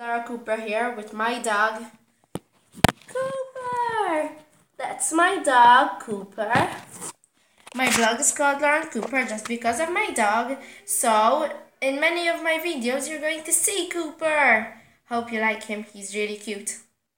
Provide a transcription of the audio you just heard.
Lara Cooper here with my dog, Cooper. That's my dog, Cooper. My blog is called Lauren Cooper just because of my dog. So, in many of my videos, you're going to see Cooper. Hope you like him. He's really cute.